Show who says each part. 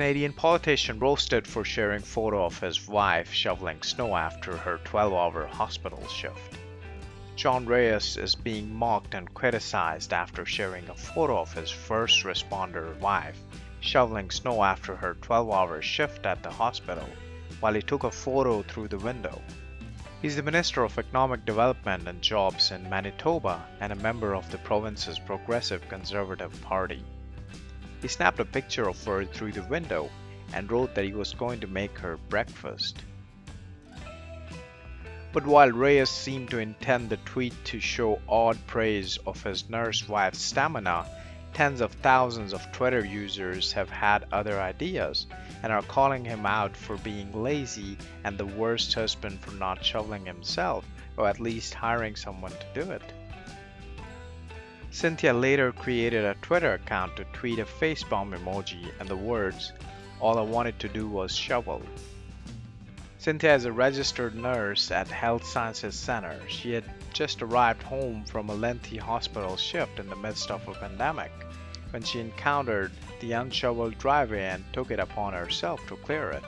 Speaker 1: Canadian politician roasted for sharing photo of his wife shoveling snow after her 12-hour hospital shift. Jon Reyes is being mocked and criticized after sharing a photo of his first responder wife shoveling snow after her 12-hour shift at the hospital while he took a photo through the window. He's the Minister of Economic Development and Jobs in Manitoba and a member of the province's Progressive Conservative Party. He snapped a picture of her through the window and wrote that he was going to make her breakfast. But while Reyes seemed to intend the tweet to show odd praise of his nurse wife's stamina, tens of thousands of Twitter users have had other ideas and are calling him out for being lazy and the worst husband for not shoveling himself, or at least hiring someone to do it. Cynthia later created a Twitter account to tweet a facepalm emoji and the words, All I wanted to do was shovel. Cynthia is a registered nurse at Health Sciences Center. She had just arrived home from a lengthy hospital shift in the midst of a pandemic when she encountered the unshoveled driveway and took it upon herself to clear it.